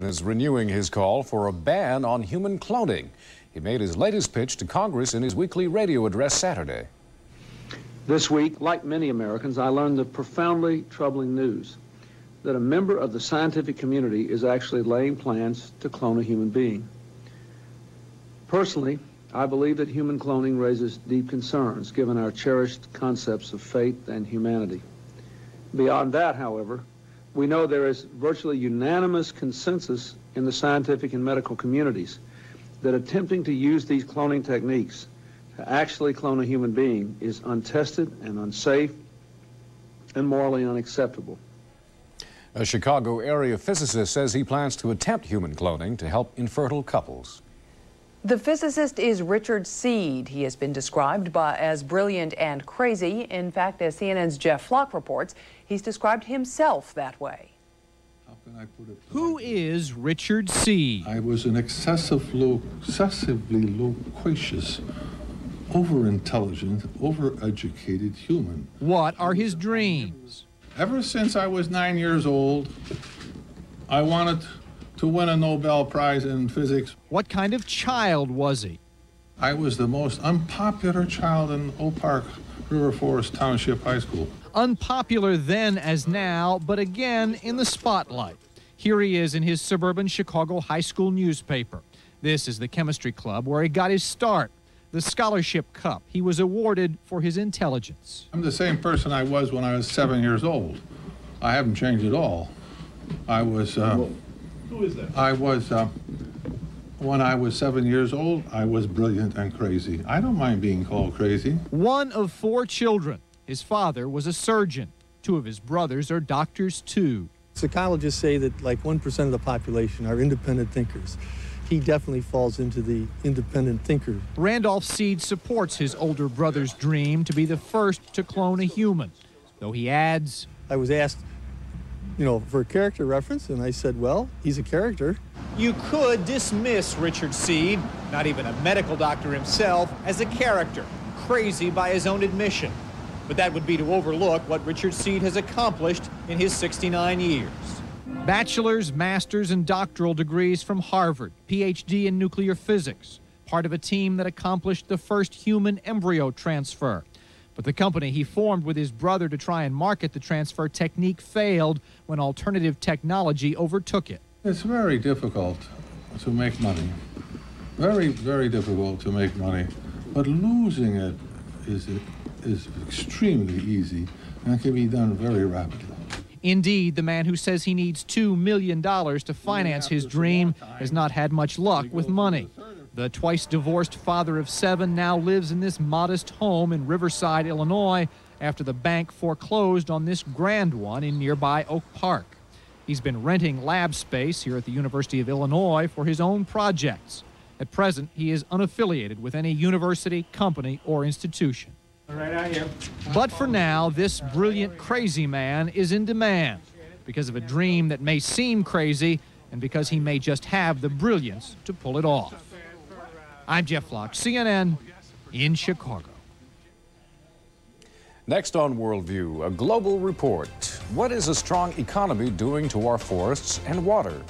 is renewing his call for a ban on human cloning. He made his latest pitch to Congress in his weekly radio address Saturday. This week, like many Americans, I learned the profoundly troubling news that a member of the scientific community is actually laying plans to clone a human being. Personally, I believe that human cloning raises deep concerns given our cherished concepts of faith and humanity. Beyond that, however, we know there is virtually unanimous consensus in the scientific and medical communities that attempting to use these cloning techniques to actually clone a human being is untested and unsafe and morally unacceptable. A Chicago area physicist says he plans to attempt human cloning to help infertile couples. The physicist is Richard Seed. He has been described by, as brilliant and crazy. In fact, as CNN's Jeff Flock reports, he's described himself that way. How can I put it? Who is Richard Seed? I was an excessive lo- excessively loquacious, over-intelligent, over-educated human. What are his dreams? Ever since I was nine years old, I wanted to win a Nobel Prize in physics. What kind of child was he? I was the most unpopular child in Oak Park River Forest Township High School. Unpopular then as now, but again in the spotlight. Here he is in his suburban Chicago high school newspaper. This is the chemistry club where he got his start. The scholarship cup he was awarded for his intelligence. I'm the same person I was when I was seven years old. I haven't changed at all. I was. Uh, Who is that? I was. Uh, when I was seven years old, I was brilliant and crazy. I don't mind being called crazy. One of four children. His father was a surgeon. Two of his brothers are doctors, too. Psychologists say that like 1% of the population are independent thinkers. He definitely falls into the independent thinker. Randolph Seed supports his older brother's dream to be the first to clone a human, though he adds, I was asked, you know, for a character reference, and I said, well, he's a character. You could dismiss Richard Seed, not even a medical doctor himself, as a character, crazy by his own admission. But that would be to overlook what Richard Seed has accomplished in his 69 years. Bachelor's, master's, and doctoral degrees from Harvard, PhD in nuclear physics, part of a team that accomplished the first human embryo transfer. But the company he formed with his brother to try and market the transfer technique failed when alternative technology overtook it. It's very difficult to make money. Very, very difficult to make money. But losing it is, is extremely easy and can be done very rapidly. Indeed, the man who says he needs $2 million to finance his dream has not had much luck with money. The twice divorced father of seven now lives in this modest home in Riverside, Illinois, after the bank foreclosed on this grand one in nearby Oak Park. He's been renting lab space here at the University of Illinois for his own projects. At present, he is unaffiliated with any university, company, or institution. Right out here. But for now, this brilliant crazy man is in demand because of a dream that may seem crazy and because he may just have the brilliance to pull it off. I'm Jeff Flock, CNN in Chicago. Next on Worldview, a global report. What is a strong economy doing to our forests and water?